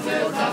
Brasil.